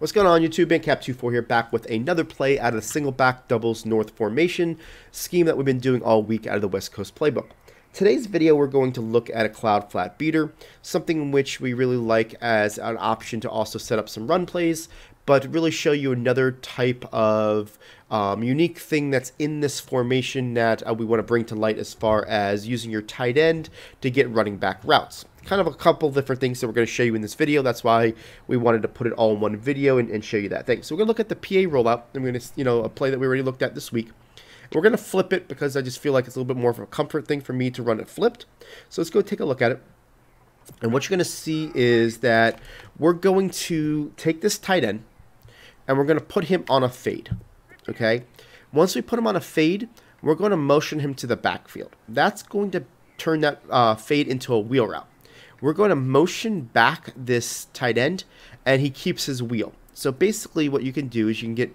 What's going on YouTube? Antcap24 here back with another play out of the single back doubles north formation scheme that we've been doing all week out of the West Coast playbook. Today's video we're going to look at a cloud flat beater, something which we really like as an option to also set up some run plays, but really show you another type of um, unique thing that's in this formation that uh, we want to bring to light as far as using your tight end to get running back routes kind of a couple different things that we're going to show you in this video. That's why we wanted to put it all in one video and, and show you that thing. So we're going to look at the PA rollout. I'm going to, you know, a play that we already looked at this week. We're going to flip it because I just feel like it's a little bit more of a comfort thing for me to run it flipped. So let's go take a look at it. And what you're going to see is that we're going to take this tight end and we're going to put him on a fade. Okay. Once we put him on a fade, we're going to motion him to the backfield. That's going to turn that uh, fade into a wheel route we're going to motion back this tight end, and he keeps his wheel. So basically, what you can do is you can get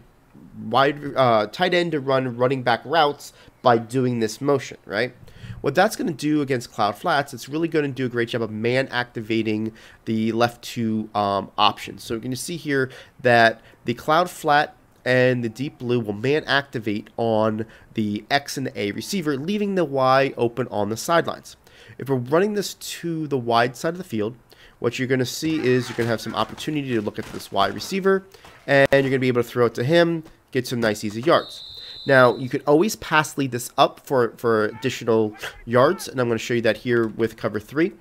wide uh, tight end to run running back routes by doing this motion, right? What that's going to do against Cloud Flats, it's really going to do a great job of man activating the left two um, options. So you can see here that the Cloud Flat and the deep blue will man activate on the X and the A receiver, leaving the Y open on the sidelines. If we're running this to the wide side of the field, what you're going to see is you're going to have some opportunity to look at this wide receiver, and you're going to be able to throw it to him, get some nice easy yards. Now, you could always pass lead this up for, for additional yards, and I'm going to show you that here with cover 3,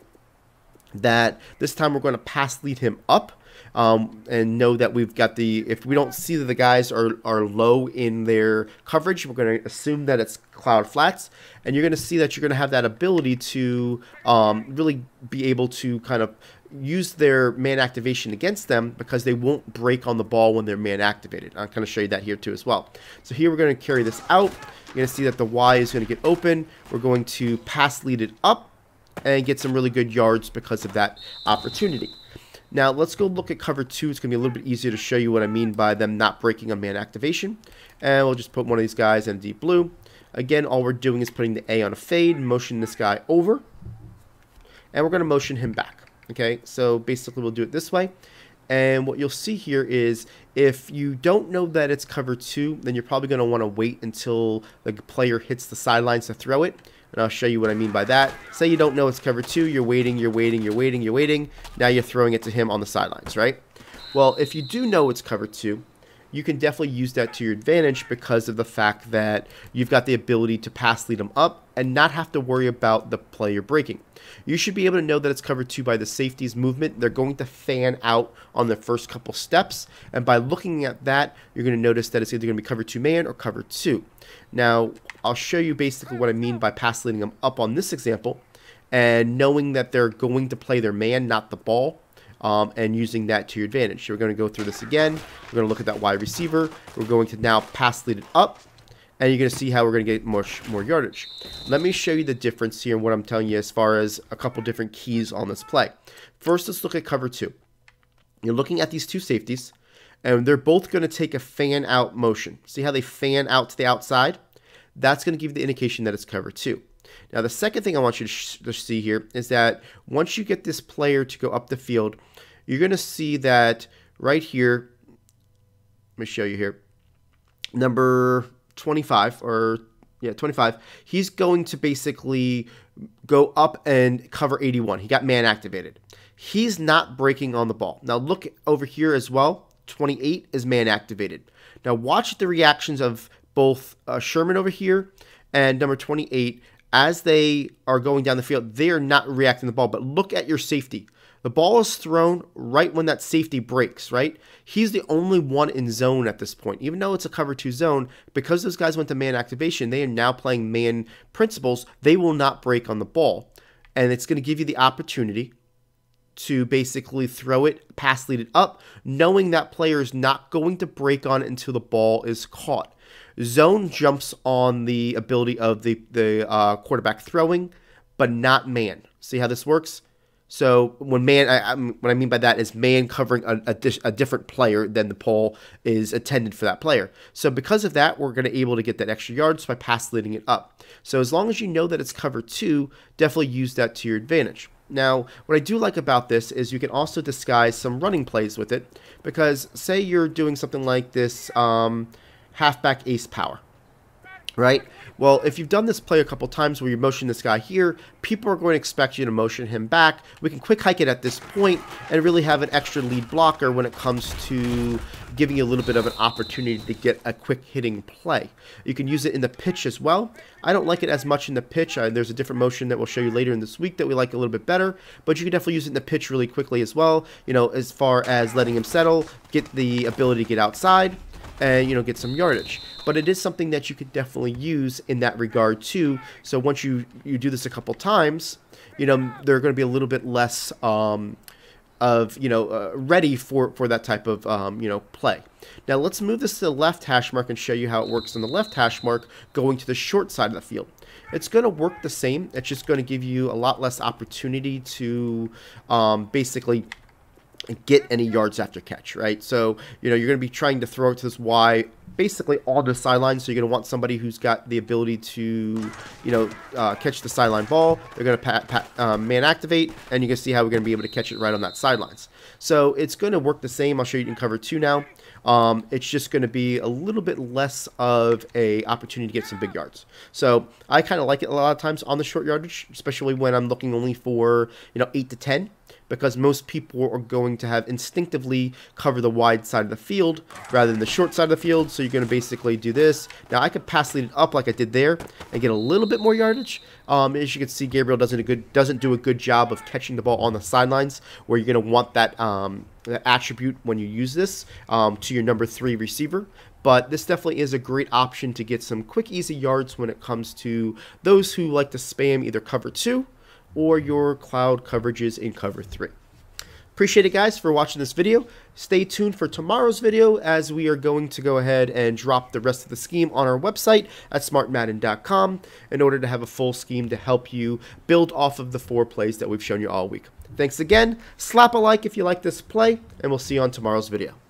that this time we're going to pass lead him up, um, and know that we've got the if we don't see that the guys are, are low in their coverage we're going to assume that it's cloud flats and you're going to see that you're going to have that ability to um, really be able to kind of use their man activation against them because they won't break on the ball when they're man activated. I'll kind of show you that here too as well. So here we're going to carry this out. You're going to see that the Y is going to get open. We're going to pass lead it up and get some really good yards because of that opportunity. Now let's go look at cover two. It's going to be a little bit easier to show you what I mean by them not breaking on man activation. And we'll just put one of these guys in deep blue. Again, all we're doing is putting the A on a fade, motion this guy over, and we're going to motion him back. Okay, so basically we'll do it this way. And what you'll see here is if you don't know that it's cover two, then you're probably going to want to wait until the player hits the sidelines to throw it and I'll show you what I mean by that. Say you don't know it's cover two, you're waiting, you're waiting, you're waiting, you're waiting. Now you're throwing it to him on the sidelines, right? Well, if you do know it's cover two, you can definitely use that to your advantage because of the fact that you've got the ability to pass lead them up and not have to worry about the player breaking. You should be able to know that it's covered two by the safety's movement. They're going to fan out on the first couple steps, and by looking at that, you're going to notice that it's either going to be cover two man or cover two. Now, I'll show you basically what I mean by pass leading them up on this example, and knowing that they're going to play their man, not the ball um, and using that to your advantage. So we're going to go through this again. We're going to look at that wide receiver. We're going to now pass lead it up, and you're going to see how we're going to get more, more yardage. Let me show you the difference here and what I'm telling you as far as a couple different keys on this play. First, let's look at cover two. You're looking at these two safeties, and they're both going to take a fan out motion. See how they fan out to the outside? That's going to give the indication that it's cover two. Now, the second thing I want you to, to see here is that once you get this player to go up the field, you're going to see that right here, let me show you here, number 25 or yeah, 25, he's going to basically go up and cover 81. He got man activated. He's not breaking on the ball. Now look over here as well. 28 is man activated. Now watch the reactions of both uh, Sherman over here and number 28 as they are going down the field, they are not reacting to the ball. But look at your safety. The ball is thrown right when that safety breaks, right? He's the only one in zone at this point. Even though it's a cover two zone, because those guys went to man activation, they are now playing man principles. They will not break on the ball. And it's going to give you the opportunity to basically throw it, pass lead it up, knowing that player is not going to break on it until the ball is caught. Zone jumps on the ability of the the uh, quarterback throwing, but not man. See how this works? So when man, I, I, what I mean by that is man covering a, a, a, different player than the pole is attended for that player. So because of that, we're going to able to get that extra yards by pass leading it up. So as long as you know that it's cover two, definitely use that to your advantage. Now, what I do like about this is you can also disguise some running plays with it, because say you're doing something like this um, halfback ace power, right? Well, if you've done this play a couple times where you motion this guy here, people are going to expect you to motion him back. We can quick hike it at this point and really have an extra lead blocker when it comes to giving you a little bit of an opportunity to get a quick hitting play. You can use it in the pitch as well. I don't like it as much in the pitch. Uh, there's a different motion that we'll show you later in this week that we like a little bit better, but you can definitely use it in the pitch really quickly as well, you know, as far as letting him settle, get the ability to get outside, and you know get some yardage. But it is something that you could definitely use in that regard too. So once you you do this a couple times you know they're going to be a little bit less um, of you know uh, ready for for that type of um, you know play. Now let's move this to the left hash mark and show you how it works on the left hash mark going to the short side of the field. It's going to work the same. It's just going to give you a lot less opportunity to um, basically get any yards after catch, right? So, you know, you're going to be trying to throw it to this Y basically on the sideline. So you're going to want somebody who's got the ability to, you know, uh, catch the sideline ball. They're going to pat, pat, um, man activate, and you can see how we're going to be able to catch it right on that sidelines. So it's going to work the same. I'll show you in cover two now. Um, it's just going to be a little bit less of a opportunity to get some big yards. So I kind of like it a lot of times on the short yardage, especially when I'm looking only for you know eight to ten because most people are going to have instinctively cover the wide side of the field rather than the short side of the field. So you're going to basically do this. Now I could pass lead it up like I did there and get a little bit more yardage. Um, as you can see, Gabriel doesn't a good doesn't do a good job of catching the ball on the sidelines, where you're going to want that, um, attribute when you use this um, to your number three receiver but this definitely is a great option to get some quick, easy yards when it comes to those who like to spam either cover two or your cloud coverages in Cover 3. Appreciate it, guys, for watching this video. Stay tuned for tomorrow's video as we are going to go ahead and drop the rest of the scheme on our website at smartmadden.com in order to have a full scheme to help you build off of the four plays that we've shown you all week. Thanks again. Slap a like if you like this play, and we'll see you on tomorrow's video.